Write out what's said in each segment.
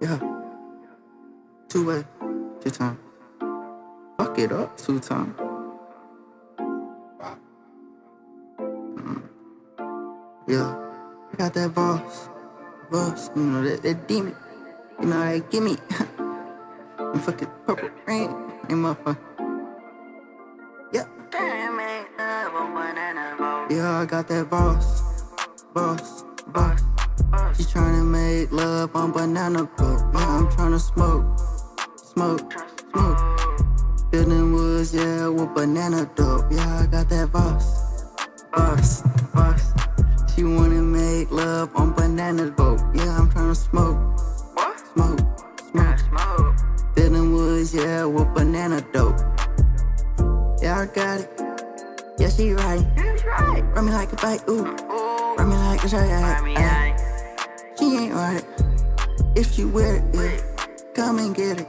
Yeah. Two way, two time. Fuck it up two time. Mm. Yeah. I got that boss. Boss, you know that, that demon. You know how they give me. I'm fucking purple rain. Hey, motherfucker. Yeah. Yeah, I got that. Boss, boss. Make love on banana boat. Yeah, I'm tryna smoke, smoke, smoke. Building woods, yeah, with banana dope. Yeah, I got that boss, boss, boss. She wanna make love on banana boat. Yeah, I'm tryna smoke, smoke, smoke. Building woods, yeah, with banana dope. Yeah, I got it. Yeah, she right. Run me like a bike, ooh. Run me like a shirt, ain't right. If she wear it, yeah, come and get it.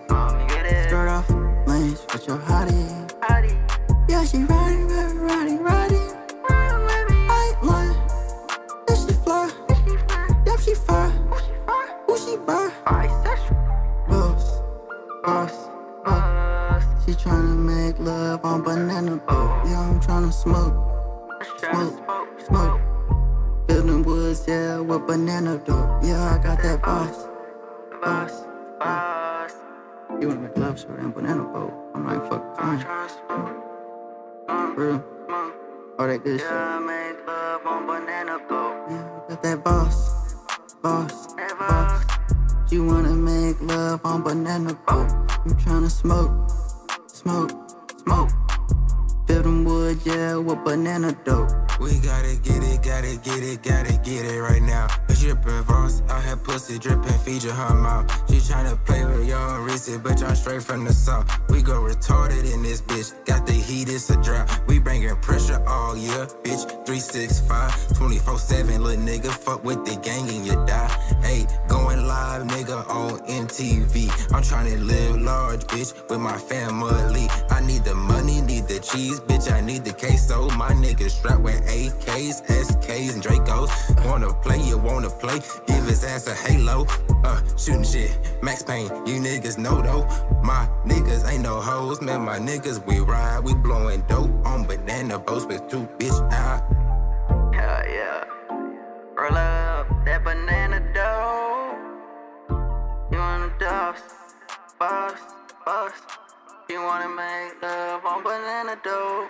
Start off lanes with your hottie. Yeah, she riding, riding, riding, riding. I ain't lying. If she fly, yeah, she fly. Who she buy? Boss, boss, boss. She tryna make love on banana boat. Yeah, I'm tryna smoke, smoke. Yeah, with banana dope. Yeah, I got that boss, boss, boss. You wanna make love to that banana boat? I'm like, fuck, fine. Real, all that good shit. Yeah, I make love on banana boat. Yeah, I got that boss, boss, boss. You wanna make love on banana boat? I'm tryna smoke, smoke, smoke. Building wood, yeah, with banana dope. We gotta get it, gotta get it, gotta get it right now. A drippin' Voss, I had pussy drippin', feature her mouth. She tryna play with your wrist, but I'm straight from the south. We go retarded in this bitch, got the heat, it's a drought. We bringin' pressure all year, bitch. 365, 24 7, little nigga. Fuck with the gang and you die. Hey, going live, nigga, on MTV. I'm tryna live large, bitch, with my family. I need the money, need cheese, bitch. I need the queso. My niggas strapped with AKs, SKs, and Dracos. Wanna play, you wanna play. Give his ass a halo. Uh, shooting shit. Max Payne, you niggas know though. My niggas ain't no hoes, man. My niggas, we ride. We blowing dope on banana boats with two bitch out. Hell yeah. Roll up that banana dough. You wanna dust, bust, wanna make love on banana dough.